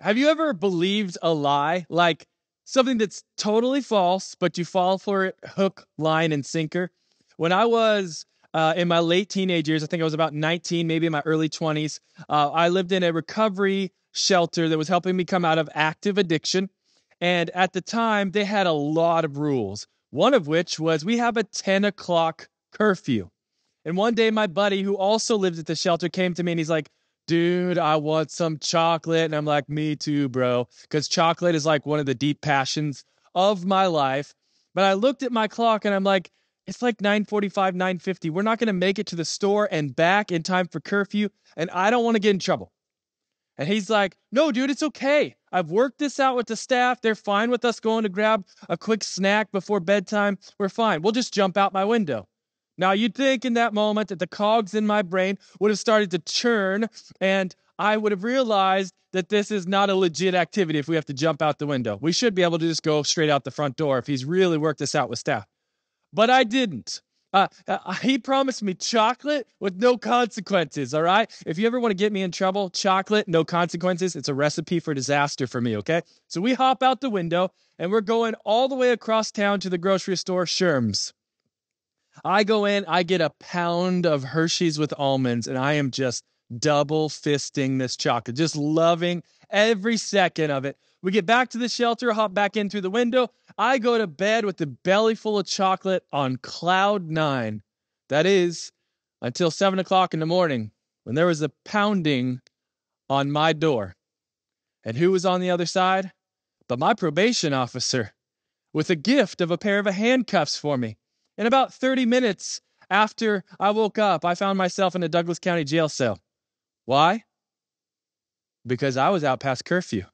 Have you ever believed a lie? Like something that's totally false, but you fall for it hook, line, and sinker? When I was uh, in my late teenage years, I think I was about 19, maybe in my early 20s, uh, I lived in a recovery shelter that was helping me come out of active addiction. And at the time, they had a lot of rules, one of which was we have a 10 o'clock curfew. And one day, my buddy, who also lived at the shelter, came to me and he's like, Dude, I want some chocolate. And I'm like, Me too, bro. Because chocolate is like one of the deep passions of my life. But I looked at my clock and I'm like, it's like 9:45, 9:50. We're not going to make it to the store and back in time for curfew, and I don't want to get in trouble. And he's like, "No, dude, it's okay. I've worked this out with the staff. They're fine with us going to grab a quick snack before bedtime. We're fine. We'll just jump out my window." Now, you'd think in that moment that the cogs in my brain would have started to churn and I would have realized that this is not a legit activity if we have to jump out the window. We should be able to just go straight out the front door if he's really worked this out with staff but I didn't. Uh, uh, he promised me chocolate with no consequences, all right? If you ever want to get me in trouble, chocolate, no consequences, it's a recipe for disaster for me, okay? So we hop out the window and we're going all the way across town to the grocery store, Sherm's. I go in, I get a pound of Hershey's with almonds, and I am just double fisting this chocolate, just loving every second of it. We get back to the shelter, hop back in through the window. I go to bed with the belly full of chocolate on cloud nine. That is until seven o'clock in the morning when there was a pounding on my door. And who was on the other side? But my probation officer with a gift of a pair of handcuffs for me. In about 30 minutes after I woke up, I found myself in a Douglas County jail cell. Why? Because I was out past curfew.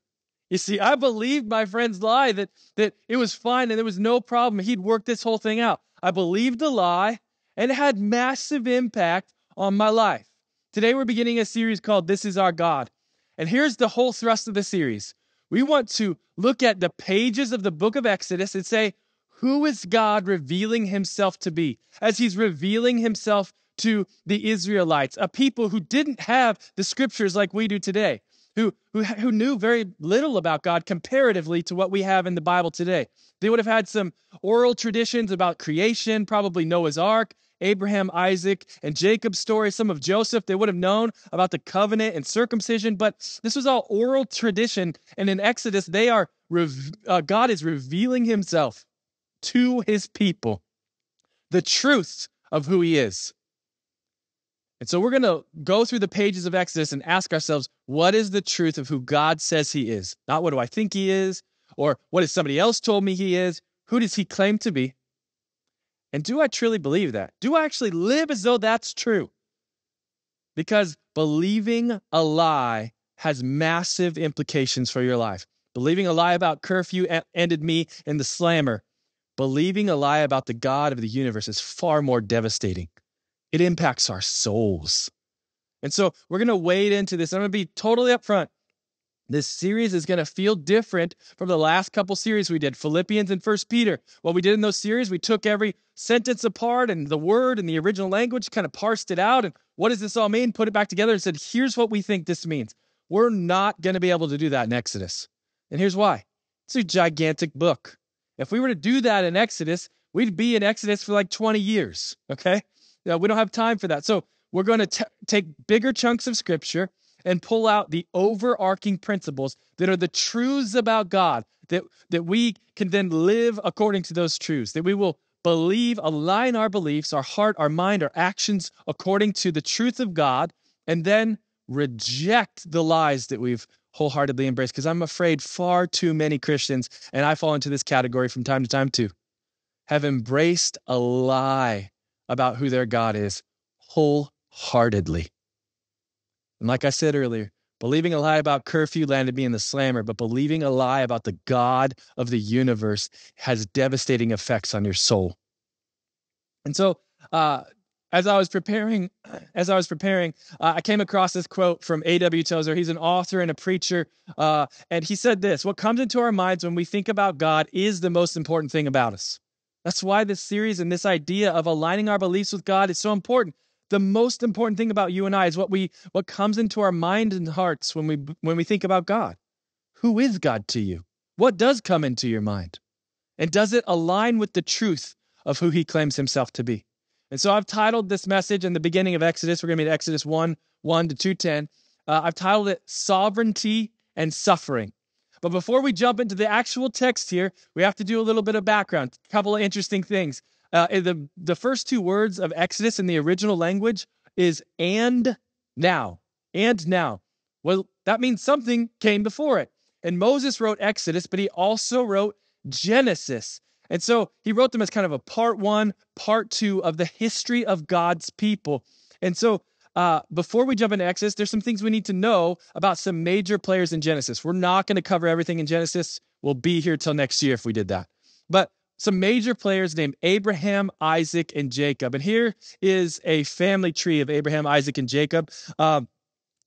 You see, I believed my friend's lie that, that it was fine and there was no problem. He'd worked this whole thing out. I believed the lie and it had massive impact on my life. Today we're beginning a series called This is Our God. And here's the whole thrust of the series. We want to look at the pages of the book of Exodus and say, who is God revealing himself to be? As he's revealing himself to the Israelites, a people who didn't have the scriptures like we do today who, who, who knew very little about God comparatively to what we have in the Bible today. They would have had some oral traditions about creation, probably Noah's Ark, Abraham, Isaac, and Jacob's story, some of Joseph. They would have known about the covenant and circumcision, but this was all oral tradition. And in Exodus, they are uh, God is revealing Himself to His people, the truth of who He is. And so we're going to go through the pages of Exodus and ask ourselves, what is the truth of who God says he is? Not what do I think he is, or what has somebody else told me he is? Who does he claim to be? And do I truly believe that? Do I actually live as though that's true? Because believing a lie has massive implications for your life. Believing a lie about curfew ended me in the slammer. Believing a lie about the God of the universe is far more devastating it impacts our souls. And so we're going to wade into this. I'm going to be totally upfront. This series is going to feel different from the last couple series we did, Philippians and First Peter. What we did in those series, we took every sentence apart and the word and the original language, kind of parsed it out. And what does this all mean? Put it back together and said, here's what we think this means. We're not going to be able to do that in Exodus. And here's why it's a gigantic book. If we were to do that in Exodus, we'd be in Exodus for like 20 years, okay? Yeah, we don't have time for that. So we're going to take bigger chunks of scripture and pull out the overarching principles that are the truths about God that, that we can then live according to those truths, that we will believe, align our beliefs, our heart, our mind, our actions according to the truth of God, and then reject the lies that we've wholeheartedly embrace Because I'm afraid far too many Christians, and I fall into this category from time to time too, have embraced a lie about who their God is wholeheartedly. And like I said earlier, believing a lie about curfew landed me in the slammer, but believing a lie about the God of the universe has devastating effects on your soul. And so, uh, as I was preparing, as I was preparing, uh, I came across this quote from A.W. Tozer. He's an author and a preacher, uh, and he said this: "What comes into our minds when we think about God is the most important thing about us." That's why this series and this idea of aligning our beliefs with God is so important. The most important thing about you and I is what we what comes into our mind and hearts when we when we think about God. who is God to you? What does come into your mind? And does it align with the truth of who he claims himself to be? And so I've titled this message in the beginning of Exodus, we're going to be at Exodus 1 1 to 210. Uh, I've titled it Sovereignty and Suffering. But before we jump into the actual text here, we have to do a little bit of background, a couple of interesting things. Uh, the, the first two words of Exodus in the original language is and now. And now. Well, that means something came before it. And Moses wrote Exodus, but he also wrote Genesis. And so he wrote them as kind of a part one, part two of the history of God's people. And so uh, before we jump into Exodus, there's some things we need to know about some major players in Genesis. We're not going to cover everything in Genesis. We'll be here till next year if we did that. But some major players named Abraham, Isaac, and Jacob. And here is a family tree of Abraham, Isaac, and Jacob. Um,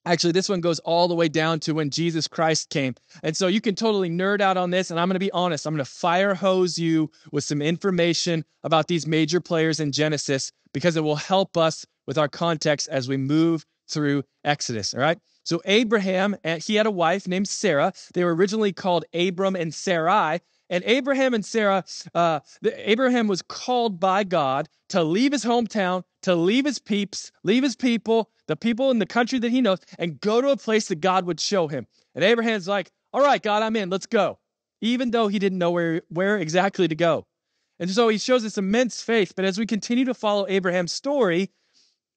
Actually, this one goes all the way down to when Jesus Christ came. And so you can totally nerd out on this. And I'm going to be honest, I'm going to fire hose you with some information about these major players in Genesis because it will help us with our context as we move through Exodus. All right. So Abraham, eh, he had a wife named Sarah. They were originally called Abram and Sarai. And Abraham and Sarah, uh, Abraham was called by God to leave his hometown, to leave his peeps, leave his people, the people in the country that he knows, and go to a place that God would show him. And Abraham's like, all right, God, I'm in, let's go. Even though he didn't know where, where exactly to go. And so he shows this immense faith. But as we continue to follow Abraham's story,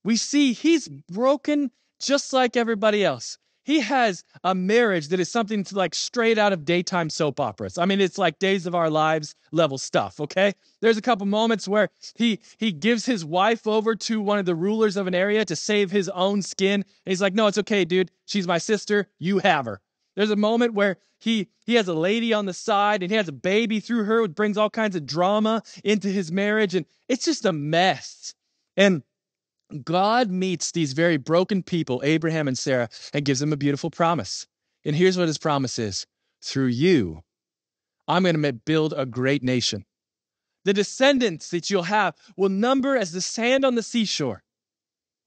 we see he's broken just like everybody else he has a marriage that is something to like straight out of daytime soap operas. I mean, it's like Days of Our Lives level stuff. Okay, there's a couple moments where he he gives his wife over to one of the rulers of an area to save his own skin. He's like, "No, it's okay, dude. She's my sister. You have her." There's a moment where he he has a lady on the side and he has a baby through her, which brings all kinds of drama into his marriage, and it's just a mess. And God meets these very broken people, Abraham and Sarah, and gives them a beautiful promise. And here's what his promise is through you, I'm going to build a great nation. The descendants that you'll have will number as the sand on the seashore.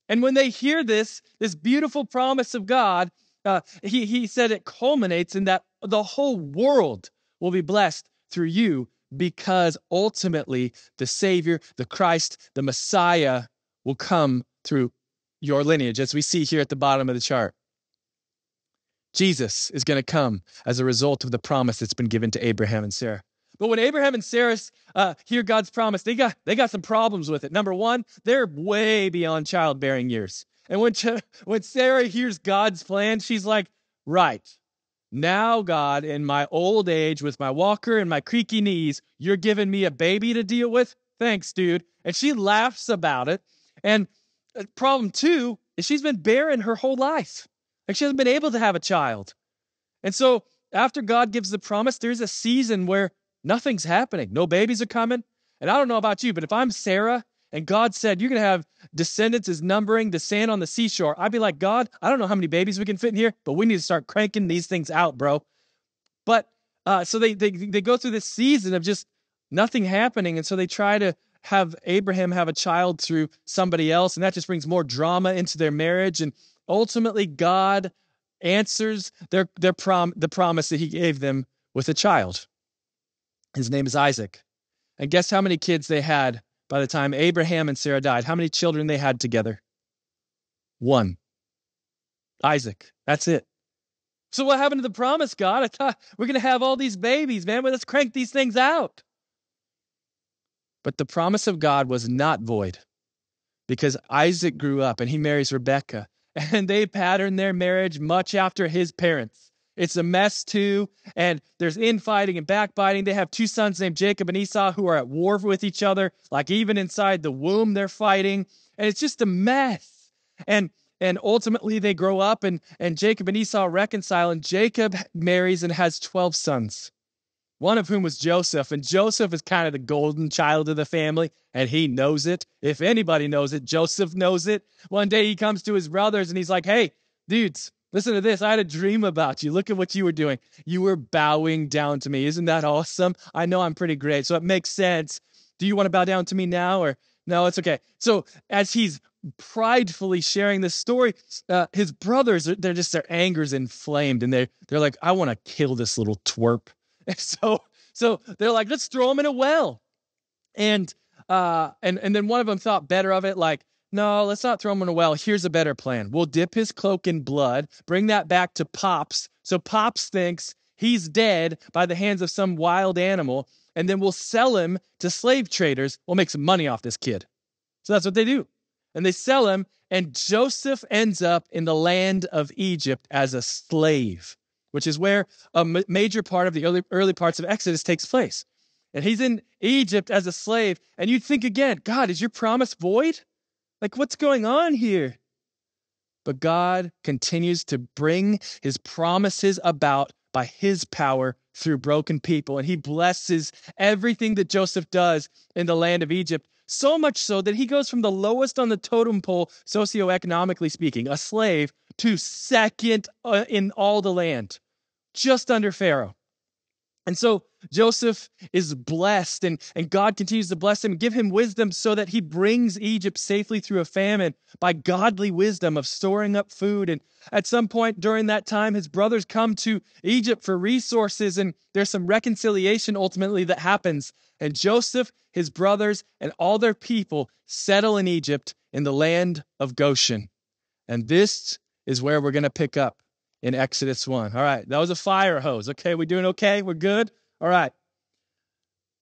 And when they hear this, this beautiful promise of God, uh, he, he said it culminates in that the whole world will be blessed through you because ultimately the Savior, the Christ, the Messiah will come through your lineage, as we see here at the bottom of the chart. Jesus is going to come as a result of the promise that's been given to Abraham and Sarah. But when Abraham and Sarah uh, hear God's promise, they got they got some problems with it. Number one, they're way beyond childbearing years. And when when Sarah hears God's plan, she's like, "Right now, God, in my old age, with my walker and my creaky knees, you're giving me a baby to deal with. Thanks, dude." And she laughs about it. And uh, problem two is she's been barren her whole life. Like she hasn't been able to have a child. And so after God gives the promise, there's a season where nothing's happening. No babies are coming. And I don't know about you, but if I'm Sarah and God said, You're going to have descendants as numbering the sand on the seashore, I'd be like, God, I don't know how many babies we can fit in here, but we need to start cranking these things out, bro. But uh, so they, they, they go through this season of just nothing happening. And so they try to have Abraham have a child through somebody else, and that just brings more drama into their marriage. And ultimately, God answers their their prom the promise that He gave them with a child. His name is Isaac. And guess how many kids they had by the time Abraham and Sarah died? How many children they had together? One. Isaac. That's it. So what happened to the promise, God? I thought we're going to have all these babies, man. Well, let's crank these things out. But the promise of God was not void because Isaac grew up and he marries Rebekah, and they pattern their marriage much after his parents. It's a mess too, and there's infighting and backbiting. They have two sons named Jacob and Esau who are at war with each other. Like even inside the womb, they're fighting, and it's just a mess. And and ultimately they grow up, and and Jacob and Esau reconcile, and Jacob marries and has twelve sons one of whom was Joseph. And Joseph is kind of the golden child of the family, and he knows it. If anybody knows it, Joseph knows it. One day he comes to his brothers and he's like, Hey, dudes, listen to this. I had a dream about you. Look at what you were doing. You were bowing down to me. Isn't that awesome? I know I'm pretty great, so it makes sense. Do you want to bow down to me now or no, it's okay. So as he's pridefully sharing this story. Uh, his brothers, they're just their anger's inflamed, and they they're like, I want to kill this little twerp. So so they're like, let's throw him in a well. And uh and and then one of them thought better of it, like, no, let's not throw him in a well. Here's a better plan. We'll dip his cloak in blood, bring that back to Pops. So Pops thinks he's dead by the hands of some wild animal, and then we'll sell him to slave traders. We'll make some money off this kid. So that's what they do and they sell him, and Joseph ends up in the land of Egypt as a slave, which is where a m- major part of the early, early parts of Exodus takes place. And he's in Egypt as a slave, and you'd think again, God, is your promise void? Like, what's going on here? But God continues to bring his promises about by his power through broken people. And he blesses everything that Joseph does in the land of Egypt so much so that he goes from the lowest on the totem pole, socioeconomically speaking, a slave, to second uh, in all the land, just under Pharaoh. And so Joseph is blessed, and, and God continues to bless him give him wisdom so that he brings Egypt safely through a famine by godly wisdom of storing up food. And at some point during that time, his brothers come to Egypt for resources, and there's some reconciliation ultimately that happens. And Joseph, his brothers, and all their people settle in Egypt in the land of Goshen. And this is where we're going to pick up in Exodus 1. All right, that was a fire hose. Okay, we doing okay? We're good? All right.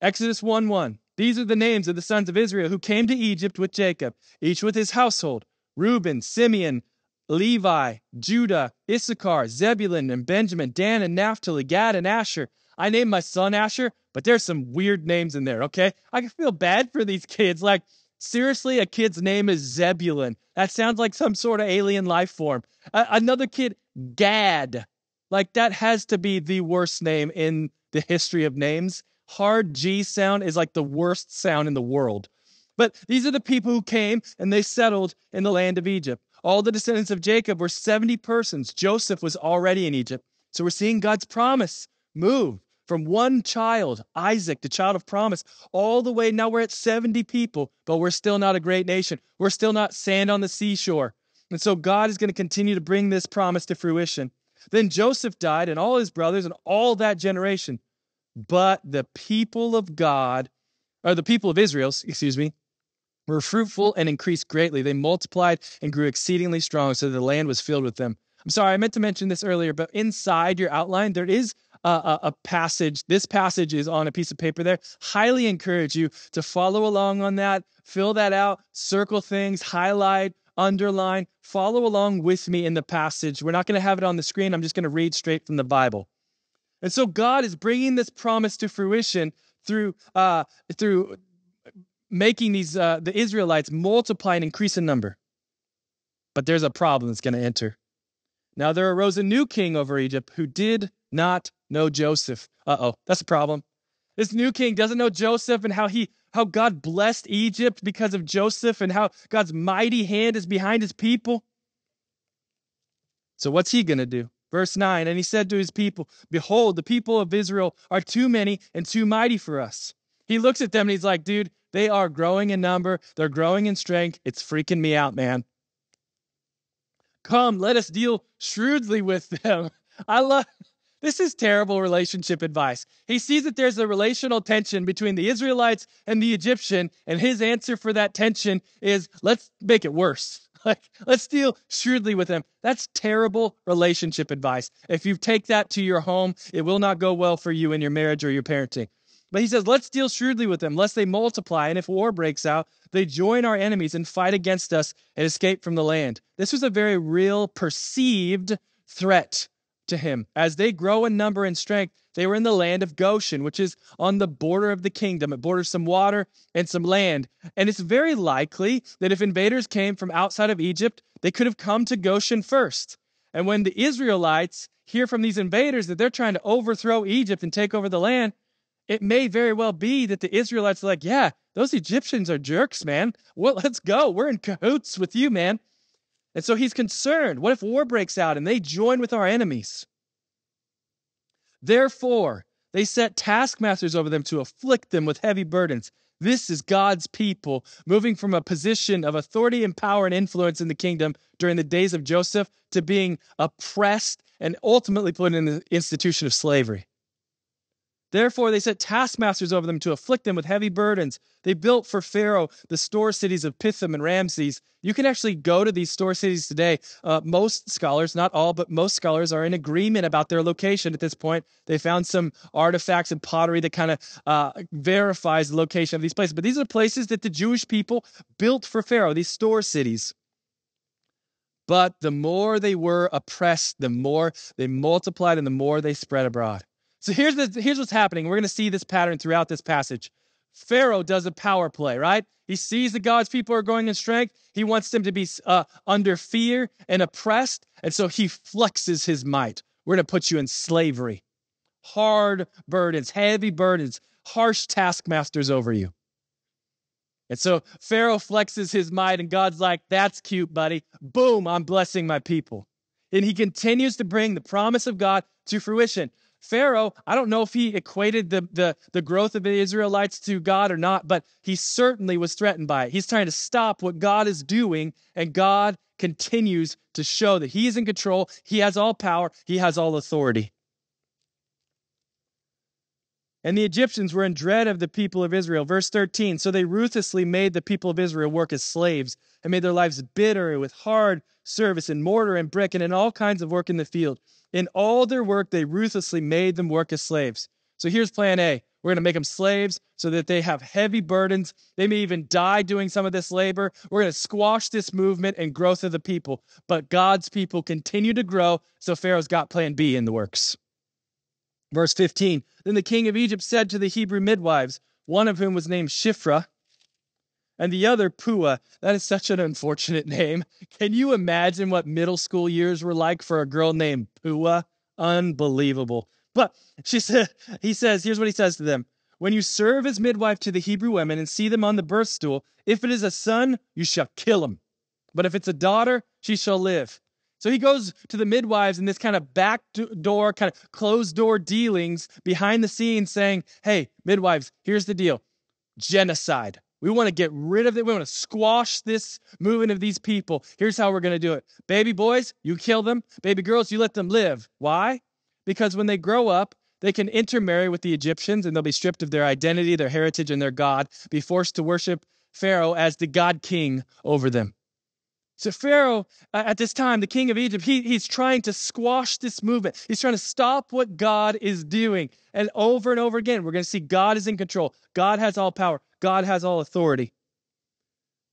Exodus 1 1. These are the names of the sons of Israel who came to Egypt with Jacob, each with his household Reuben, Simeon, Levi, Judah, Issachar, Zebulun, and Benjamin, Dan and Naphtali, Gad and Asher. I named my son Asher, but there's some weird names in there, okay? I can feel bad for these kids. Like, seriously, a kid's name is Zebulun. That sounds like some sort of alien life form. another kid, Gad. Like that has to be the worst name in the history of names. Hard G sound is like the worst sound in the world. But these are the people who came and they settled in the land of Egypt. All the descendants of Jacob were 70 persons. Joseph was already in Egypt. So we're seeing God's promise move from one child, Isaac, the child of promise, all the way. Now we're at 70 people, but we're still not a great nation. We're still not sand on the seashore. And so God is going to continue to bring this promise to fruition. Then Joseph died and all his brothers and all that generation. But the people of God, or the people of Israel, excuse me, were fruitful and increased greatly. They multiplied and grew exceedingly strong, so the land was filled with them. I'm sorry, I meant to mention this earlier, but inside your outline, there is a, a, a, passage. This passage is on a piece of paper there. Highly encourage you to follow along on that, fill that out, circle things, highlight, underline, follow along with me in the passage. We're not going to have it on the screen. I'm just going to read straight from the Bible. And so God is bringing this promise to fruition through uh, through making these uh, the Israelites multiply and increase in number. But there's a problem that's going to enter. Now there arose a new king over Egypt who did not know Joseph. Uh oh, that's a problem. This new king doesn't know Joseph and how he how God blessed Egypt because of Joseph and how God's mighty hand is behind his people. So what's he going to do? Verse 9, and he said to his people, Behold, the people of Israel are too many and too mighty for us. He looks at them and he's like, Dude, they are growing in number, they're growing in strength. It's freaking me out, man. Come, let us deal shrewdly with them. I love this is terrible relationship advice. He sees that there's a relational tension between the Israelites and the Egyptian, and his answer for that tension is let's make it worse. Like, let's deal shrewdly with them. That's terrible relationship advice. If you take that to your home, it will not go well for you in your marriage or your parenting. But he says, let's deal shrewdly with them, lest they multiply, and if war breaks out, they join our enemies and fight against us and escape from the land. This was a very real, perceived threat to him. As they grow in number and strength, they were in the land of Goshen, which is on the border of the kingdom. It borders some water and some land. And it's very likely that if invaders came from outside of Egypt, they could have come to Goshen first. And when the Israelites hear from these invaders that they're trying to overthrow Egypt and take over the land, it may very well be that the Israelites are like, yeah, those Egyptians are jerks, man. Well, let's go. We're in cahoots with you, man. And so he's concerned. What if war breaks out and they join with our enemies? Therefore, they set taskmasters over them to afflict them with heavy burdens. This is God's people moving from a position of authority and power and influence in the kingdom during the days of Joseph to being oppressed and ultimately put in the institution of slavery. Therefore, they set taskmasters over them to afflict them with heavy burdens. They built for Pharaoh the store cities of Pithom and Ramses. You can actually go to these store cities today. Uh, most scholars, not all, but most scholars are in agreement about their location at this point. They found some artifacts and pottery that kind of uh, verifies the location of these places. But these are places that the Jewish people built for Pharaoh, these store cities. But the more they were oppressed, the more they multiplied and the more they spread abroad. So here's, the, here's what's happening. We're going to see this pattern throughout this passage. Pharaoh does a power play, right? He sees that God's people are growing in strength. He wants them to be uh, under fear and oppressed. And so he flexes his might. We're going to put you in slavery. Hard burdens, heavy burdens, harsh taskmasters over you. And so Pharaoh flexes his might, and God's like, That's cute, buddy. Boom, I'm blessing my people. And he continues to bring the promise of God to fruition. Pharaoh, I don't know if he equated the, the, the growth of the Israelites to God or not, but he certainly was threatened by it. He's trying to stop what God is doing, and God continues to show that he is in control, he has all power, he has all authority. And the Egyptians were in dread of the people of Israel. Verse 13 So they ruthlessly made the people of Israel work as slaves and made their lives bitter with hard service in mortar and brick and in all kinds of work in the field. In all their work, they ruthlessly made them work as slaves. So here's plan A. We're going to make them slaves so that they have heavy burdens. They may even die doing some of this labor. We're going to squash this movement and growth of the people. But God's people continue to grow, so Pharaoh's got plan B in the works. Verse 15 Then the king of Egypt said to the Hebrew midwives, one of whom was named Shiphrah, and the other Puah. That is such an unfortunate name. Can you imagine what middle school years were like for a girl named Puah? Unbelievable. But she said, he says, here's what he says to them. When you serve as midwife to the Hebrew women and see them on the birth stool, if it is a son, you shall kill him. But if it's a daughter, she shall live. So he goes to the midwives in this kind of back door, kind of closed door dealings behind the scenes saying, Hey, midwives, here's the deal genocide. We want to get rid of it. We want to squash this movement of these people. Here's how we're going to do it. Baby boys, you kill them. Baby girls, you let them live. Why? Because when they grow up, they can intermarry with the Egyptians and they'll be stripped of their identity, their heritage, and their God, be forced to worship Pharaoh as the God king over them. So Pharaoh, uh, at this time, the king of Egypt, he, he's trying to squash this movement. He's trying to stop what God is doing. And over and over again, we're going to see God is in control. God has all power. God has all authority.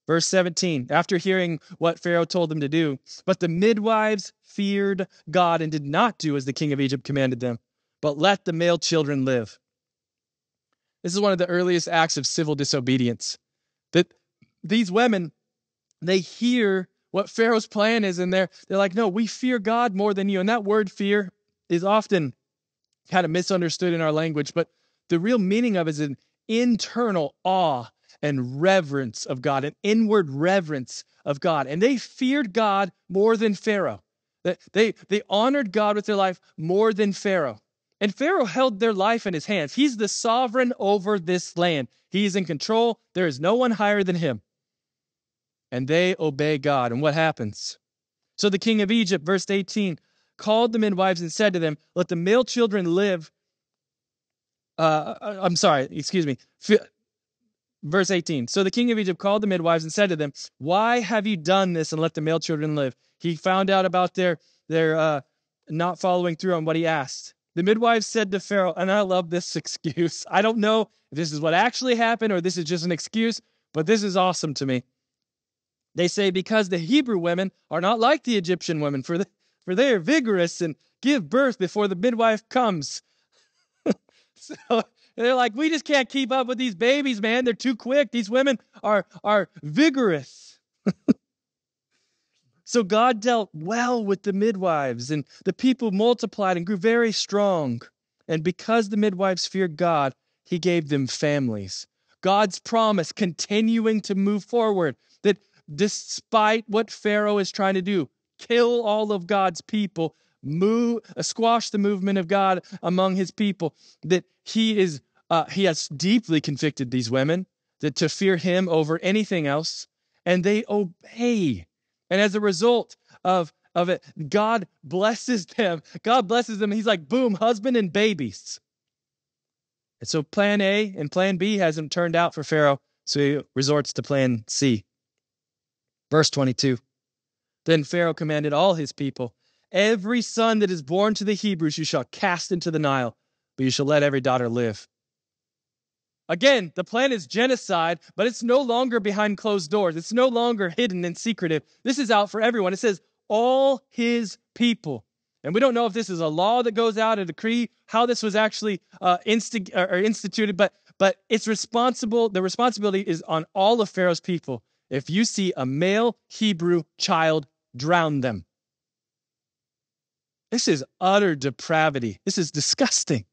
Verse 17, after hearing what Pharaoh told them to do, but the midwives feared God and did not do as the king of Egypt commanded them, but let the male children live. This is one of the earliest acts of civil disobedience. That these women, they hear what Pharaoh's plan is, and they're, they're like, no, we fear God more than you. And that word fear is often kind of misunderstood in our language, but the real meaning of it is an internal awe and reverence of God, an inward reverence of God. And they feared God more than Pharaoh. They, they honored God with their life more than Pharaoh. And Pharaoh held their life in his hands. He's the sovereign over this land. He's in control. There is no one higher than him and they obey God. And what happens? So the king of Egypt, verse 18, called the midwives and said to them, Let the male children live. Uh, uh I'm sorry, excuse me. Verse 18. So the king of Egypt called the midwives and said to them, Why have you done this and let the male children live? He found out about their, their uh, not following through on what he asked. The midwives said to Pharaoh, and I love this excuse. I don't know if this is what actually happened or this is just an excuse, but this is awesome to me. They say because the Hebrew women are not like the Egyptian women, for, the, for they are vigorous and give birth before the midwife comes. so they're like, we just can't keep up with these babies, man. They're too quick. These women are, are vigorous. so God dealt well with the midwives, and the people multiplied and grew very strong. And because the midwives feared God, he gave them families. God's promise continuing to move forward that despite what Pharaoh is trying to do kill all of God's people, move, uh, squash the movement of God among his people, that he is. Uh, he has deeply convicted these women. that to fear him over anything else, and they obey. And as a result of, of it, God blesses them. God blesses them. He's like, boom, husband and babies. And so plan A and plan B hasn't turned out for Pharaoh, so he resorts to plan C. Verse 22 Then Pharaoh commanded all his people, Every son that is born to the Hebrews you shall cast into the Nile, but you shall let every daughter live. Again, the plan is genocide, but it's no longer behind closed doors. It's no longer hidden and secretive. This is out for everyone. It says, all his people. And we don't know if this is a law that goes out, a decree, how this was actually uh, instig- or instituted, but but it's responsible. The responsibility is on all of Pharaoh's people. If you see a male Hebrew child, drown them. This is utter depravity. This is disgusting.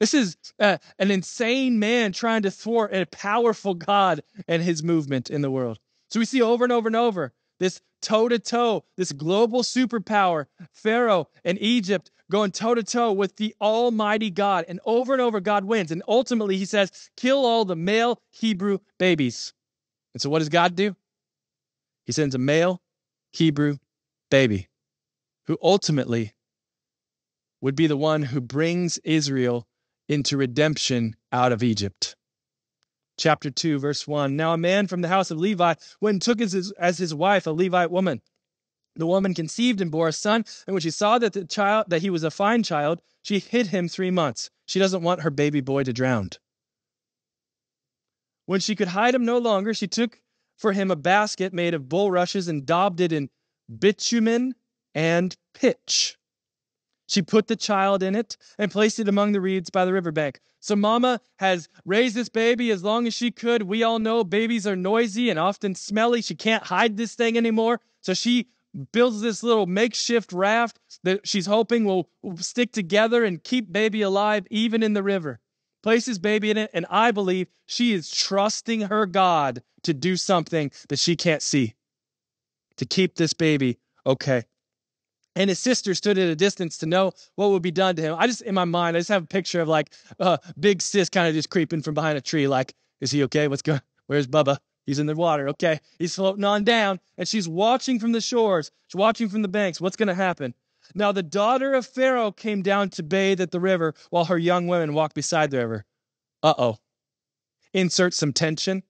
This is uh, an insane man trying to thwart a powerful God and his movement in the world. So we see over and over and over this toe to toe, this global superpower, Pharaoh and Egypt going toe to toe with the Almighty God. And over and over, God wins. And ultimately, he says, kill all the male Hebrew babies. And so, what does God do? He sends a male Hebrew baby who ultimately would be the one who brings Israel into redemption out of Egypt chapter 2, verse 1. Now a man from the house of Levi went and took as his, as his wife a Levite woman. The woman conceived and bore a son, and when she saw that the child that he was a fine child, she hid him three months. She doesn't want her baby boy to drown. When she could hide him no longer, she took for him a basket made of bulrushes and daubed it in bitumen and pitch. She put the child in it and placed it among the reeds by the riverbank. So Mama has raised this baby as long as she could. We all know babies are noisy and often smelly. She can't hide this thing anymore. So she builds this little makeshift raft that she's hoping will stick together and keep baby alive even in the river. Places baby in it, and I believe she is trusting her God to do something that she can't see to keep this baby okay and his sister stood at a distance to know what would be done to him. I just, in my mind, I just have a picture of like uh, big sis kind of just creeping from behind a tree, like, is he okay? What's going? Where's Bubba? He's in the water. Okay, he's floating on down, and she's watching from the shores. She's watching from the banks. What's going to happen? Now the daughter of Pharaoh came down to bathe at the river, while her young women walked beside the river. Uh oh. Insert some tension.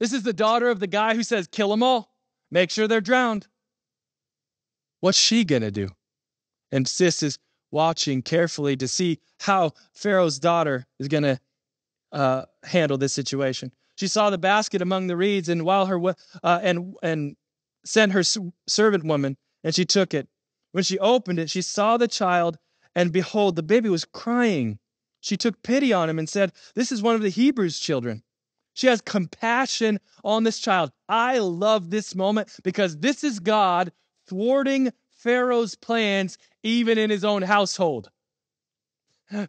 This is the daughter of the guy who says, "Kill them all. Make sure they're drowned." What's she going to do? And Sis is watching carefully to see how Pharaoh's daughter is going to uh, handle this situation. She saw the basket among the reeds, and while her uh, and and sent her servant woman, and she took it. When she opened it, she saw the child, and behold, the baby was crying. She took pity on him and said, "This is one of the Hebrews' children." She has compassion on this child. I love this moment because this is God thwarting Pharaoh's plans even in his own household.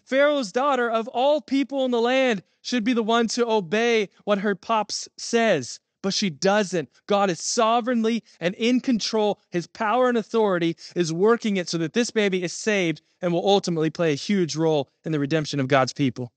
Pharaoh's daughter, of all people in the land, should be the one to obey what her pops says, but she doesn't. God is sovereignly and in control. His power and authority is working it so that this baby is saved and will ultimately play a huge role in the redemption of God's people.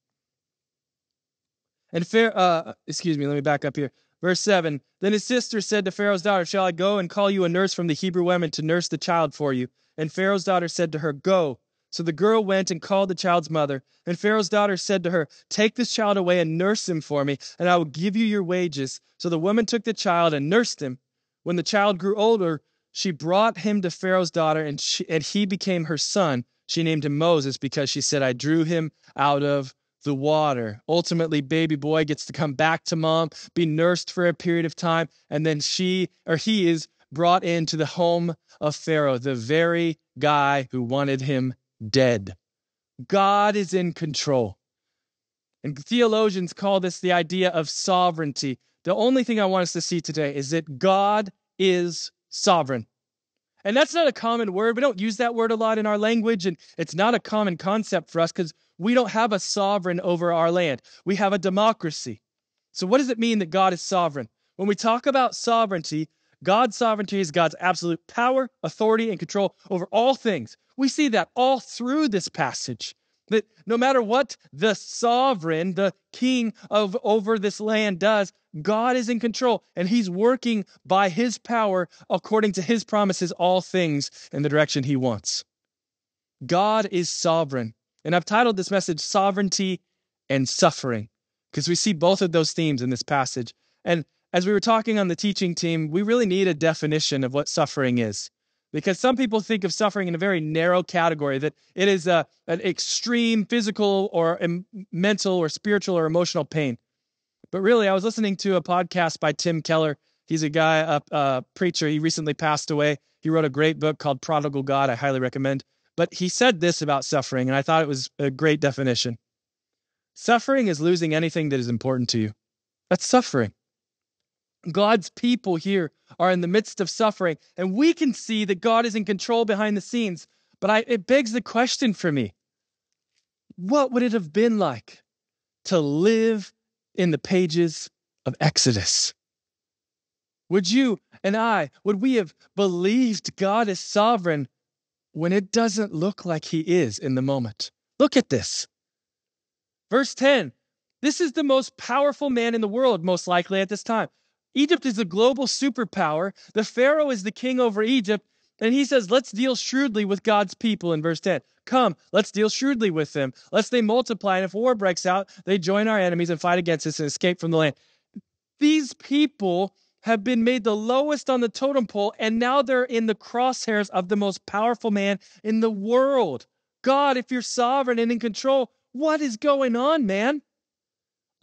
And Pharaoh, uh, excuse me, let me back up here. Verse 7 Then his sister said to Pharaoh's daughter, Shall I go and call you a nurse from the Hebrew women to nurse the child for you? And Pharaoh's daughter said to her, Go. So the girl went and called the child's mother. And Pharaoh's daughter said to her, Take this child away and nurse him for me, and I will give you your wages. So the woman took the child and nursed him. When the child grew older, she brought him to Pharaoh's daughter, and, she, and he became her son. She named him Moses because she said, I drew him out of the water. Ultimately, baby boy gets to come back to mom, be nursed for a period of time, and then she or he is brought into the home of Pharaoh, the very guy who wanted him dead. God is in control. And theologians call this the idea of sovereignty. The only thing I want us to see today is that God is sovereign. And that's not a common word. We don't use that word a lot in our language, and it's not a common concept for us because we don't have a sovereign over our land. We have a democracy. So, what does it mean that God is sovereign? When we talk about sovereignty, God's sovereignty is God's absolute power, authority, and control over all things. We see that all through this passage. That no matter what the sovereign, the king of over this land does, God is in control and he's working by his power according to his promises, all things in the direction he wants. God is sovereign. And I've titled this message Sovereignty and Suffering because we see both of those themes in this passage. And as we were talking on the teaching team, we really need a definition of what suffering is. Because some people think of suffering in a very narrow category, that it is a, an extreme physical or mental or spiritual or emotional pain. But really, I was listening to a podcast by Tim Keller. He's a guy, a, a uh, preacher. He recently passed away. He wrote a great book called Prodigal God. I highly recommend. But he said this about suffering, and I thought it was a great definition. Suffering is losing anything that is important to you. That's suffering. God's people here are in the midst of suffering, and we can see that God is in control behind the scenes. But I, it begs the question for me what would it have been like to live in the pages of Exodus? Would you and I, would we have believed God is sovereign when it doesn't look like He is in the moment? Look at this. Verse 10 this is the most powerful man in the world, most likely at this time. Egypt is a global superpower. The Pharaoh is the king over Egypt. And he says, let's deal shrewdly with God's people in verse 10. Come, let's deal shrewdly with them. Lest they multiply. And if war breaks out, they join our enemies and fight against us and escape from the land. These people have been made the lowest on the totem pole, and now they're in the crosshairs of the most powerful man in the world. God, if you're sovereign and in control, what is going on, man?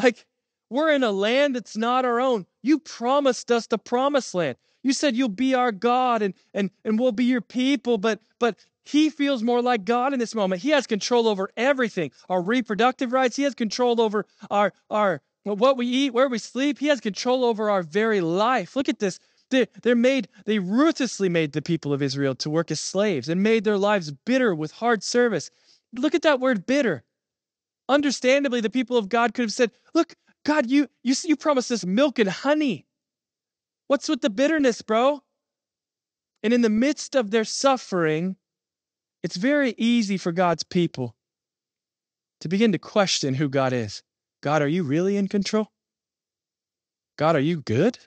Like, we're in a land that's not our own. You promised us the promised land. You said you'll be our God and, and, and we'll be your people, but, but he feels more like God in this moment. He has control over everything. Our reproductive rights, he has control over our, our what we eat, where we sleep. He has control over our very life. Look at this. They, they're made, they ruthlessly made the people of Israel to work as slaves and made their lives bitter with hard service. Look at that word bitter. Understandably, the people of God could have said, Look, God, you, you, you promised us milk and honey. What's with the bitterness, bro? And in the midst of their suffering, it's very easy for God's people to begin to question who God is. God, are you really in control? God, are you good?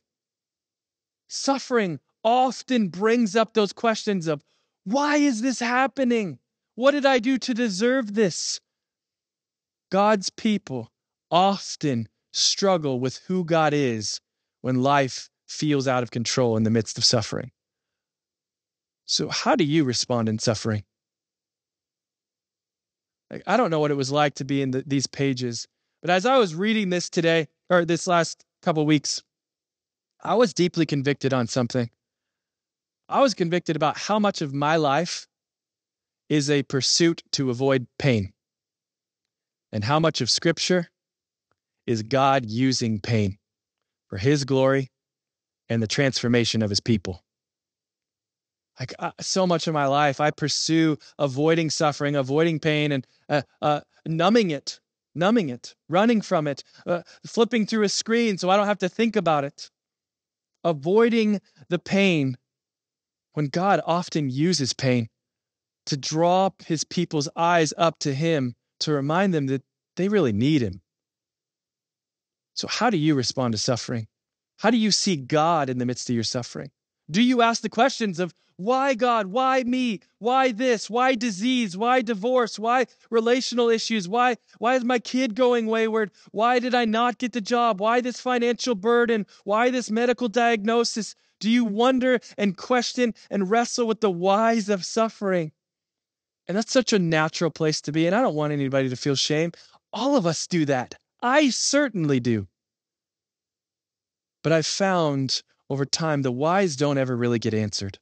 Suffering often brings up those questions of why is this happening? What did I do to deserve this? God's people often struggle with who God is when life feels out of control in the midst of suffering. So, how do you respond in suffering? I don't know what it was like to be in the, these pages, but as I was reading this today, or this last couple weeks, I was deeply convicted on something. I was convicted about how much of my life is a pursuit to avoid pain and how much of Scripture is God using pain for His glory and the transformation of His people. Like uh, so much of my life, I pursue avoiding suffering, avoiding pain, and uh, uh, numbing it, numbing it, running from it, uh, flipping through a screen so I don't have to think about it, avoiding the pain when God often uses pain to draw his people's eyes up to him to remind them that they really need him. So, how do you respond to suffering? How do you see God in the midst of your suffering? Do you ask the questions of why God? Why me? Why this? Why disease? Why divorce? Why relational issues? Why why is my kid going wayward? Why did I not get the job? Why this financial burden? Why this medical diagnosis? Do you wonder and question and wrestle with the whys of suffering? And that's such a natural place to be. And I don't want anybody to feel shame. All of us do that. I certainly do. But I've found over time the whys don't ever really get answered.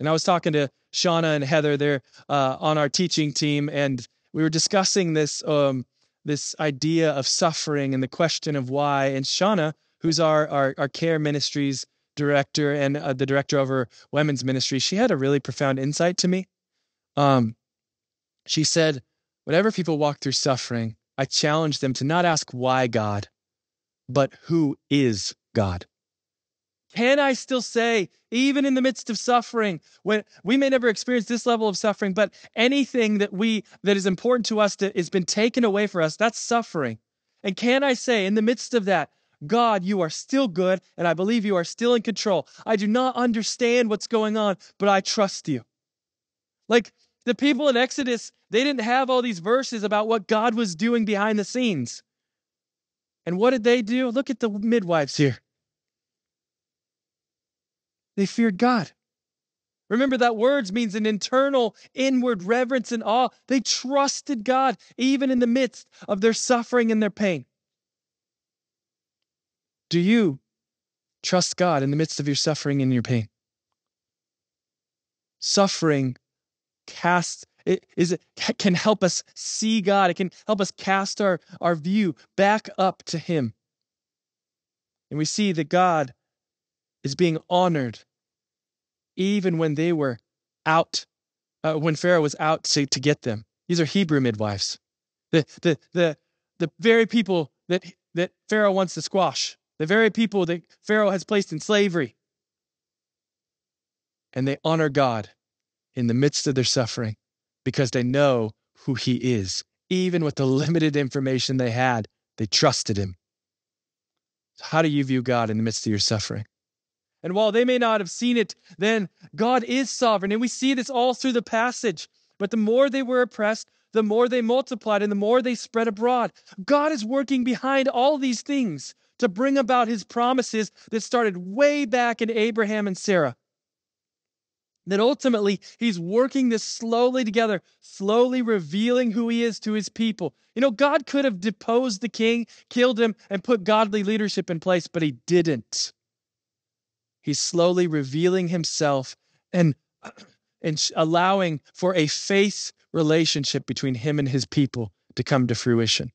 And I was talking to Shauna and Heather there uh, on our teaching team, and we were discussing this um, this idea of suffering and the question of why. And Shauna, who's our our, our care ministries director and uh, the director of our women's ministry, she had a really profound insight to me. Um, she said, whenever people walk through suffering, I challenge them to not ask why God, but who is God. Can I still say, even in the midst of suffering, when we may never experience this level of suffering, but anything that we that is important to us that has been taken away for us, that's suffering. And can I say, in the midst of that, God, you are still good, and I believe you are still in control. I do not understand what's going on, but I trust you. Like the people in Exodus, they didn't have all these verses about what God was doing behind the scenes. And what did they do? Look at the midwives here. They feared God. Remember that words means an internal, inward reverence and awe. They trusted God even in the midst of their suffering and their pain. Do you trust God in the midst of your suffering and your pain? Suffering casts it is it can help us see God. It can help us cast our, our view back up to Him. And we see that God is being honored even when they were out, uh, when Pharaoh was out to, to get them. These are Hebrew midwives. The, the, the, the very people that, that Pharaoh wants to squash, the very people that Pharaoh has placed in slavery. And they honor God in the midst of their suffering because they know who He is. Even with the limited information they had, they trusted Him. How do you view God in the midst of your suffering? And while they may not have seen it then, God is sovereign. And we see this all through the passage. But the more they were oppressed, the more they multiplied and the more they spread abroad. God is working behind all these things to bring about his promises that started way back in Abraham and Sarah. That ultimately he's working this slowly together, slowly revealing who he is to his people. You know, God could have deposed the king, killed him, and put godly leadership in place, but he didn't. He's slowly revealing himself and, and allowing for a faith relationship between him and his people to come to fruition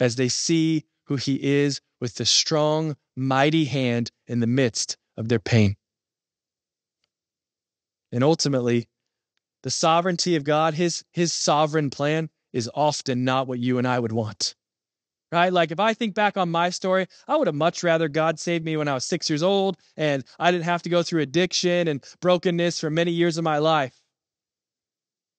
as they see who he is with the strong, mighty hand in the midst of their pain. And ultimately, the sovereignty of God, his, his sovereign plan, is often not what you and I would want right? Like if I think back on my story, I would have much rather God saved me when I was six years old and I didn't have to go through addiction and brokenness for many years of my life.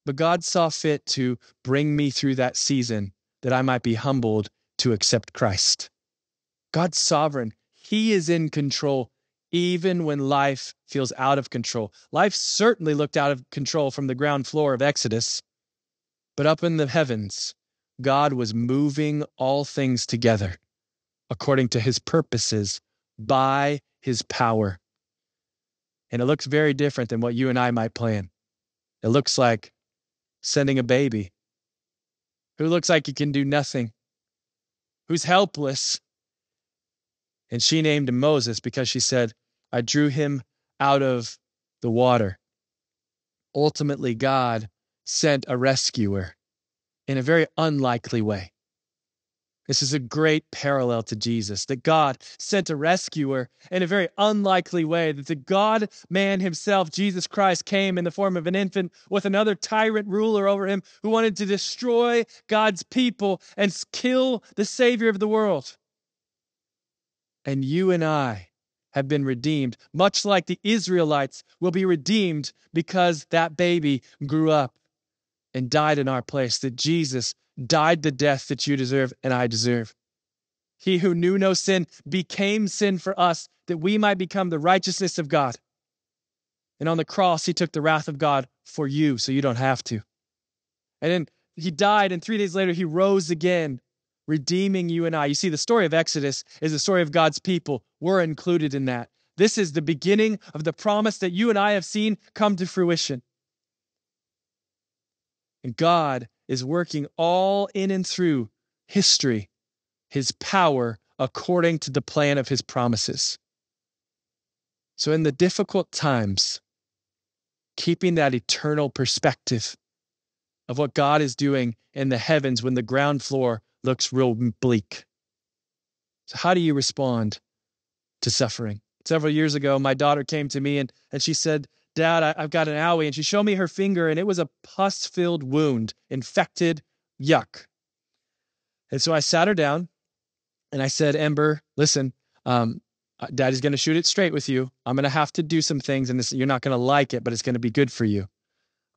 But God saw fit to bring me through that season that I might be humbled to accept Christ. God's sovereign. He is in control even when life feels out of control. Life certainly looked out of control from the ground floor of Exodus, but up in the heavens, God was moving all things together according to his purposes by his power. And it looks very different than what you and I might plan. It looks like sending a baby who looks like he can do nothing, who's helpless. And she named him Moses because she said, I drew him out of the water. Ultimately, God sent a rescuer in a very unlikely way. This is a great parallel to Jesus that God sent a rescuer in a very unlikely way, that the God man himself, Jesus Christ, came in the form of an infant with another tyrant ruler over him who wanted to destroy God's people and kill the Savior of the world. And you and I have been redeemed, much like the Israelites will be redeemed because that baby grew up and died in our place, that Jesus died the death that you deserve and I deserve. He who knew no sin became sin for us, that we might become the righteousness of God. And on the cross, he took the wrath of God for you, so you don't have to. And then he died, and three days later, he rose again, redeeming you and I. You see, the story of Exodus is the story of God's people. We're included in that. This is the beginning of the promise that you and I have seen come to fruition. And God is working all in and through history, his power according to the plan of his promises. So, in the difficult times, keeping that eternal perspective of what God is doing in the heavens when the ground floor looks real bleak. So, how do you respond to suffering? Several years ago, my daughter came to me and, and she said, Dad, I, have got an owie. And she showed me her finger, and it was a pus filled wound, infected, yuck. And so I sat her down and I said, Ember, listen, um, uh, daddy's going to shoot it straight with you. I'm going to have to do some things and this, you're not going to like it, but it's going to be good for you.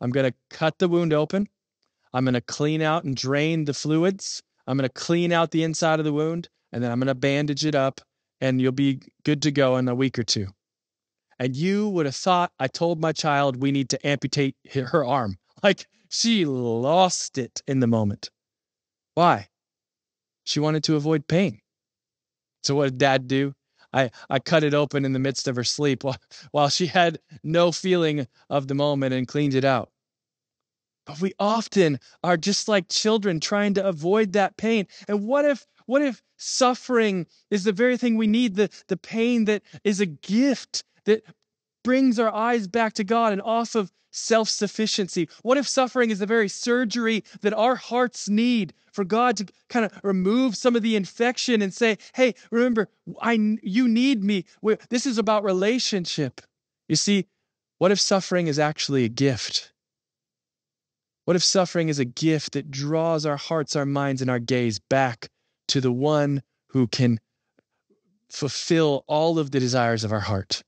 I'm going to cut the wound open. I'm going to clean out and drain the fluids. I'm going to clean out the inside of the wound and then I'm going to bandage it up and you'll be good to go in a week or two. And you would have thought I told my child we need to amputate her arm. Like she lost it in the moment. Why? She wanted to avoid pain. So what did dad do? I, I cut it open in the midst of her sleep while, while she had no feeling of the moment and cleaned it out. But we often are just like children trying to avoid that pain. And what if what if suffering is the very thing we need, the, the pain that is a gift that brings our eyes back to God and off of self sufficiency? What if suffering is the very surgery that our hearts need for God to kind of remove some of the infection and say, hey, remember, I, you need me. This is about relationship. You see, what if suffering is actually a gift? What if suffering is a gift that draws our hearts, our minds, and our gaze back to the one who can fulfill all of the desires of our heart?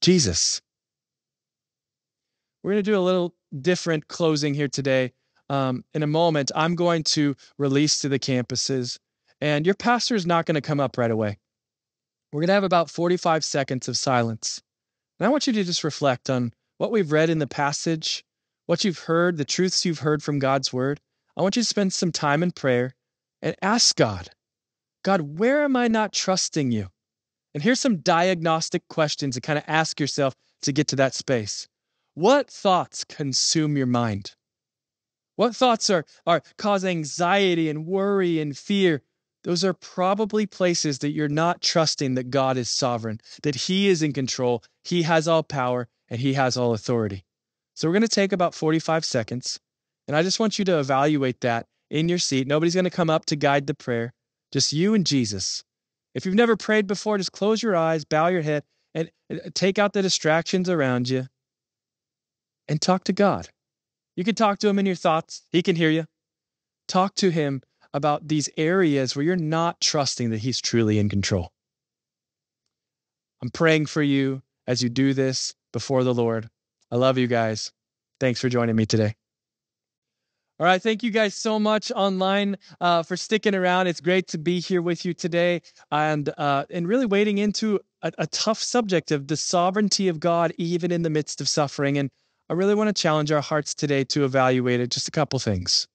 Jesus. We're going to do a little different closing here today. Um, in a moment, I'm going to release to the campuses, and your pastor is not going to come up right away. We're going to have about 45 seconds of silence. And I want you to just reflect on what we've read in the passage, what you've heard, the truths you've heard from God's word. I want you to spend some time in prayer and ask God, God, where am I not trusting you? And here's some diagnostic questions to kind of ask yourself to get to that space. What thoughts consume your mind? What thoughts are, are cause anxiety and worry and fear? Those are probably places that you're not trusting that God is sovereign, that He is in control, He has all power, and He has all authority. So we're going to take about 45 seconds, and I just want you to evaluate that in your seat. Nobody's going to come up to guide the prayer, just you and Jesus. If you've never prayed before, just close your eyes, bow your head, and uh, take out the distractions around you and talk to God. You can talk to him in your thoughts, he can hear you. Talk to him about these areas where you're not trusting that he's truly in control. I'm praying for you as you do this before the Lord. I love you guys. Thanks for joining me today. All right, thank you guys so much online uh, for sticking around. It's great to be here with you today, and uh, and really wading into a, a tough subject of the sovereignty of God, even in the midst of suffering. And I really want to challenge our hearts today to evaluate it. Just a couple things.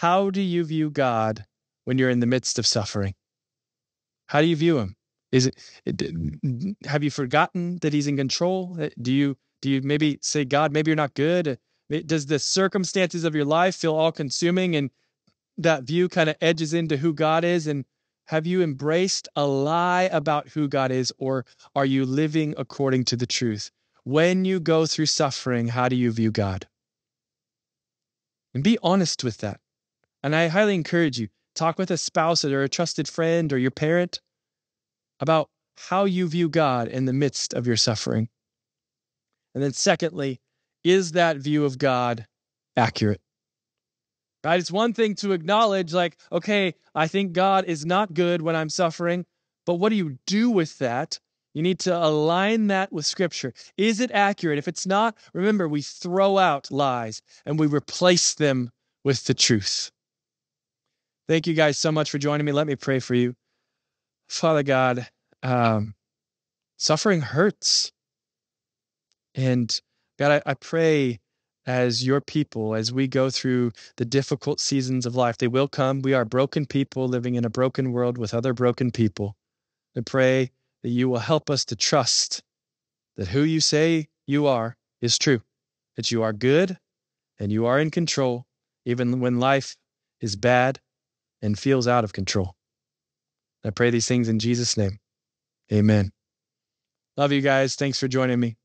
How do you view God when you're in the midst of suffering? How do you view him? Is it have you forgotten that he's in control? Do you do you maybe say God, maybe you're not good? Does the circumstances of your life feel all consuming and that view kind of edges into who God is and have you embraced a lie about who God is or are you living according to the truth? When you go through suffering, how do you view God? And be honest with that. And I highly encourage you talk with a spouse or a trusted friend or your parent about how you view God in the midst of your suffering. And then, secondly, is that view of God accurate? Right? It's one thing to acknowledge, like, okay, I think God is not good when I'm suffering, but what do you do with that? You need to align that with Scripture. Is it accurate? If it's not, remember, we throw out lies and we replace them with the truth. Thank you guys so much for joining me. Let me pray for you. Father God, um, suffering hurts. And God, I, I pray as your people, as we go through the difficult seasons of life, they will come. We are broken people living in a broken world with other broken people. I pray that you will help us to trust that who you say you are is true, that you are good and you are in control, even when life is bad and feels out of control. I pray these things in Jesus' name. Amen. Love you guys. Thanks for joining me.